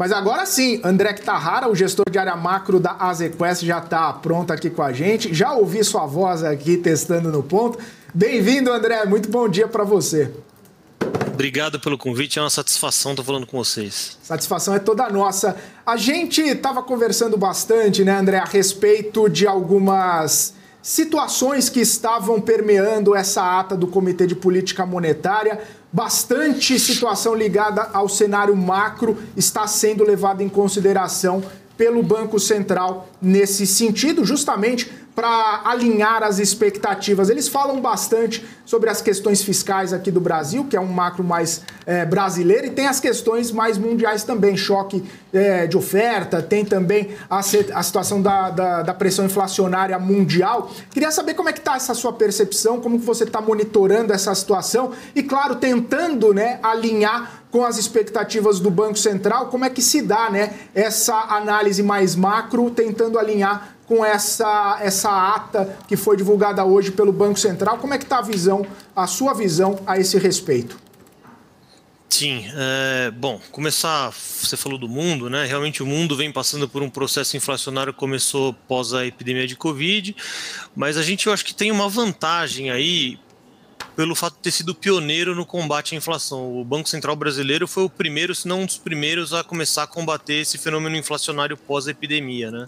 Mas agora sim, André Kitahara, o gestor de área macro da Azequest, já está pronto aqui com a gente. Já ouvi sua voz aqui testando no ponto. Bem-vindo, André. Muito bom dia para você. Obrigado pelo convite, é uma satisfação estar falando com vocês. Satisfação é toda nossa. A gente estava conversando bastante, né, André, a respeito de algumas situações que estavam permeando essa ata do Comitê de Política Monetária. Bastante situação ligada ao cenário macro está sendo levada em consideração pelo Banco Central nesse sentido, justamente para alinhar as expectativas. Eles falam bastante sobre as questões fiscais aqui do Brasil, que é um macro mais é, brasileiro, e tem as questões mais mundiais também, choque é, de oferta, tem também a, a situação da, da, da, pressão inflacionária mundial. Queria saber como é que está essa sua percepção, como que você está monitorando essa situação e, claro, tentando né, alinhar com as expectativas do Banco Central, como é que se dá né, essa análise mais macro, tentando alinhar com essa, essa ata que foi divulgada hoje pelo Banco Central. Como é que está a visão, a sua visão a esse respeito? Sim, é, bom, começar, você falou do mundo, né? Realmente o mundo vem passando por um processo inflacionário que começou pós a epidemia de Covid, mas a gente eu acho que tem uma vantagem aí pelo fato de ter sido pioneiro no combate à inflação. O Banco Central brasileiro foi o primeiro, se não um dos primeiros, a começar a combater esse fenômeno inflacionário pós-epidemia. Né?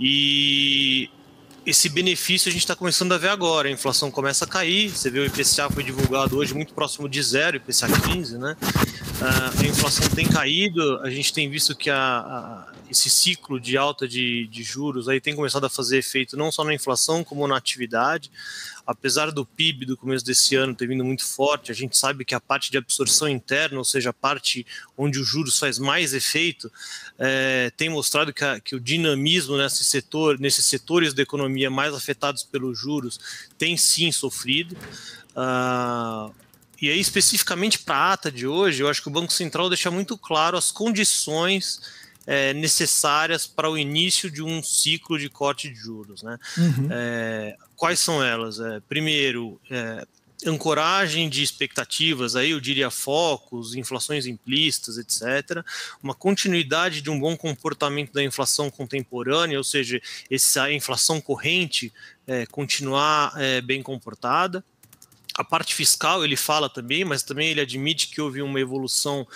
E esse benefício a gente está começando a ver agora. A inflação começa a cair. Você vê o IPCA foi divulgado hoje muito próximo de zero, IPCA 15, né? Uh, a inflação tem caído. A gente tem visto que a, a, esse ciclo de alta de, de juros aí tem começado a fazer efeito não só na inflação como na atividade apesar do PIB do começo desse ano ter vindo muito forte, a gente sabe que a parte de absorção interna, ou seja, a parte onde o juros faz mais efeito, é, tem mostrado que, a, que, o dinamismo nesse setor, nesses setores da economia mais afetados pelos juros, tem sim sofrido. Uh, e aí, especificamente para a ata de hoje, eu acho que o Banco Central deixa muito claro as condições é, necessárias para o início de um ciclo de corte de juros. Né? Uhum. É, quais são elas? É, primeiro, é, ancoragem de expectativas, aí eu diria focos, inflações implícitas, etc. Uma continuidade de um bom comportamento da inflação contemporânea, ou seja, essa inflação corrente é, continuar é, bem comportada. A parte fiscal ele fala também, mas também ele admite que houve uma evolução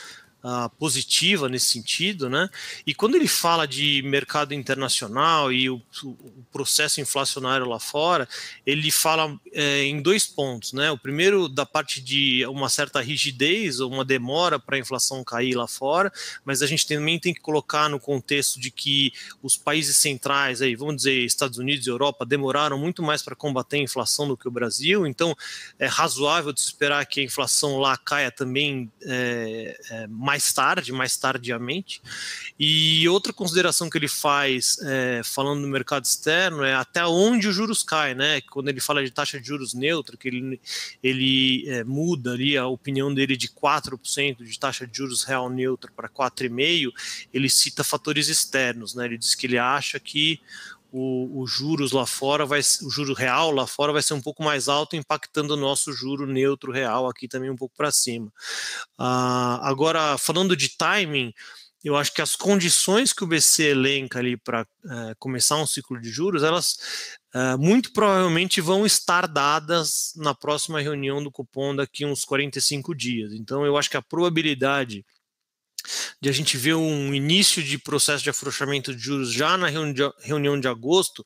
uh, positiva nesse sentido, né? E quando ele fala de mercado internacional e o, o processo inflacionário lá fora, ele fala é, em dois pontos, né? O primeiro da parte de uma certa rigidez ou uma demora para a inflação cair lá fora, mas a gente também tem que colocar no contexto de que os países centrais, aí, vamos dizer, Estados Unidos e Europa, demoraram muito mais para combater a inflação do que o Brasil, então é razoável de esperar que a inflação lá caia também é, é, tarde, mais tardiamente. E outra consideração que ele faz, é, falando no mercado externo, é até onde os juros caem, né? Quando ele fala de taxa de juros neutra, que ele, ele é, muda ali a opinião dele de 4% de taxa de juros real neutra para 4,5%, ele cita fatores externos, né? Ele diz que ele acha que o, o, juros lá fora vai o juro real lá fora vai ser um pouco mais alto, impactando o nosso juro neutro real aqui também um pouco para cima. Ah, agora, falando de timing, eu acho que as condições que o BC elenca ali para é, começar um ciclo de juros, elas é, muito provavelmente vão estar dadas na próxima reunião do cupom daqui uns 45 dias. Então, eu acho que a probabilidade de a gente ver um início de processo de afrouxamento de juros já na reunião de agosto,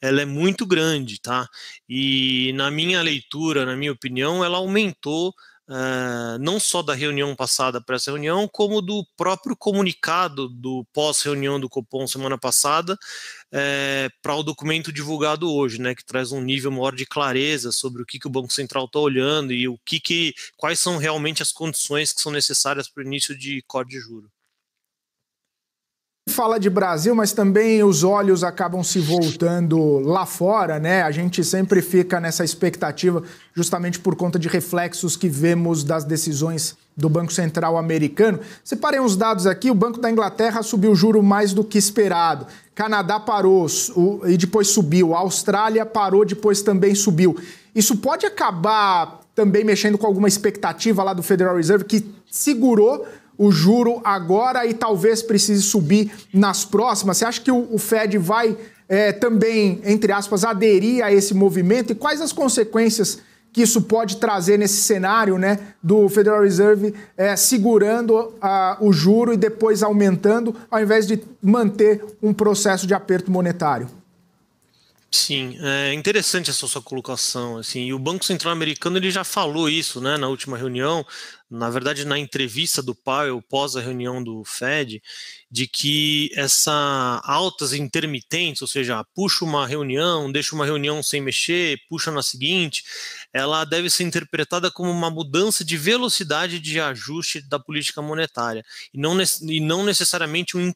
ela é muito grande, tá? E na minha leitura, na minha opinião, ela aumentou uh, não só da reunião passada para essa reunião, como do próprio comunicado do pós-reunião do Copom semana passada uh, para o documento divulgado hoje, né, que traz um nível maior de clareza sobre o que, que o Banco Central está olhando e o que, que quais são realmente as condições que são necessárias para o início de corte de juros fala de Brasil, mas também os olhos acabam se voltando lá fora, né? A gente sempre fica nessa expectativa, justamente por conta de reflexos que vemos das decisões do Banco Central americano. Separei uns dados aqui: o Banco da Inglaterra subiu o juro mais do que esperado. Canadá parou e depois subiu. A Austrália parou, depois também subiu. Isso pode acabar também mexendo com alguma expectativa lá do Federal Reserve que segurou o juro agora e talvez precise subir nas próximas? Você acha que o, o Fed vai é, também, entre aspas, aderir a esse movimento e quais as consequências que isso pode trazer nesse cenário né, do Federal Reserve é, segurando o juro e depois aumentando, ao invés de manter um processo de aperto monetário? Sim, é interessante essa sua colocação. Assim, e o Banco Central Americano ele já falou isso, né, na última reunião, na verdade na entrevista do Powell pós a reunião do Fed, de que essa altas intermitentes, ou seja, puxa uma reunião, deixa uma reunião sem mexer, puxa na seguinte, ela deve ser interpretada como uma mudança de velocidade de ajuste da política monetária e não, e não necessariamente um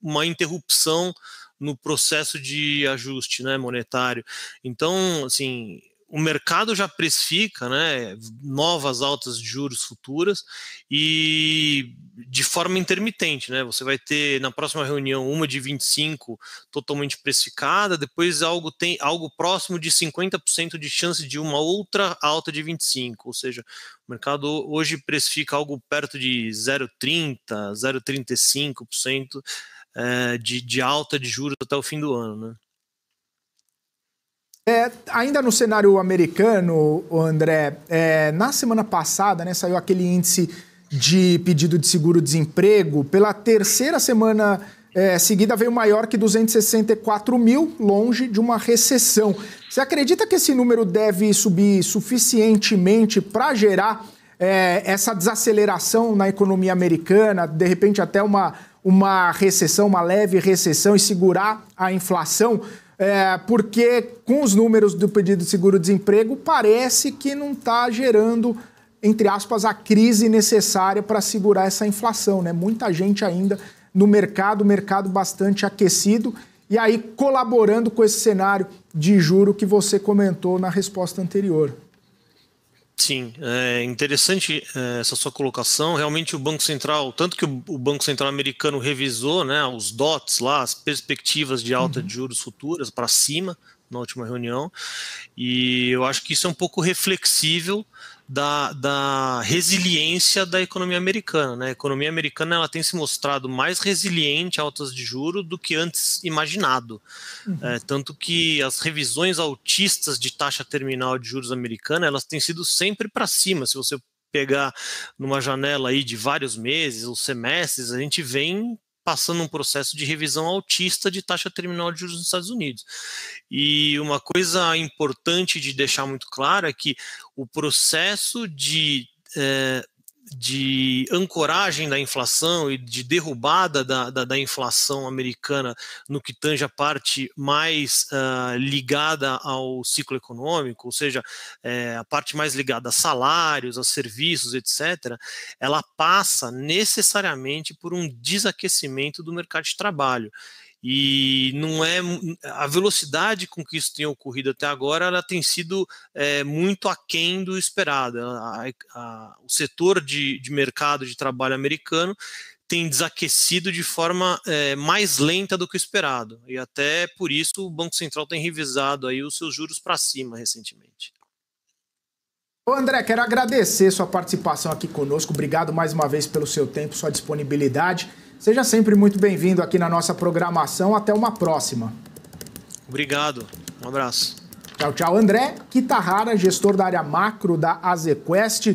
uma interrupção no processo de ajuste né, monetário. Então, assim, o mercado já precifica né, novas altas de juros futuras e de forma intermitente. Né? Você vai ter na próxima reunião uma de 25 totalmente precificada, depois algo tem algo próximo de 50% de chance de uma outra alta de 25, ou seja, o mercado hoje precifica algo perto de 0,30, 0,35% é, de, de alta de juros até o fim do ano, né? É, ainda no cenário americano, André, é, na semana passada né, saiu aquele índice de pedido de seguro-desemprego. Pela terceira semana é, seguida veio maior que 264 mil, longe de uma recessão. Você acredita que esse número deve subir suficientemente para gerar é, essa desaceleração na economia americana, de repente até uma uma recessão, uma leve recessão e segurar a inflação, é, porque com os números do pedido de seguro-desemprego parece que não está gerando, entre aspas, a crise necessária para segurar essa inflação. Né? Muita gente ainda no mercado, mercado bastante aquecido, e aí colaborando com esse cenário de juro que você comentou na resposta anterior. Sim, é interessante é, essa sua colocação. Realmente o Banco Central, tanto que o, Banco Central americano revisou né, os DOTs lá, as perspectivas de alta uhum. de juros futuras para cima na última reunião, e eu acho que isso é um pouco reflexível da, da resiliência da economia americana. Né? A economia americana ela tem se mostrado mais resiliente a altas de juros do que antes imaginado. Uhum. É, tanto que as revisões altistas de taxa terminal de juros americana elas têm sido sempre para cima. Se você pegar numa janela aí de vários meses ou semestres, a gente vem passando um processo de revisão altista de taxa terminal de juros nos Estados Unidos. E uma coisa importante de deixar muito claro é que o processo de é, de ancoragem da inflação e de derrubada da, da, da, inflação americana no que tange a parte mais uh, ligada ao ciclo econômico, ou seja, é, a parte mais ligada a salários, a serviços, etc., ela passa necessariamente por um desaquecimento do mercado de trabalho e não é a velocidade com que isso tem ocorrido até agora ela tem sido é, muito aquém do esperado a, a, o setor de, de, mercado de trabalho americano tem desaquecido de forma é, mais lenta do que o esperado e até por isso o Banco Central tem revisado aí os seus juros para cima recentemente Ô André, quero agradecer sua participação aqui conosco. Obrigado mais uma vez pelo seu tempo, sua disponibilidade. Seja sempre muito bem-vindo aqui na nossa programação. Até uma próxima. Obrigado. Um abraço. Tchau, tchau. André Kitahara, gestor da área macro da Azequest.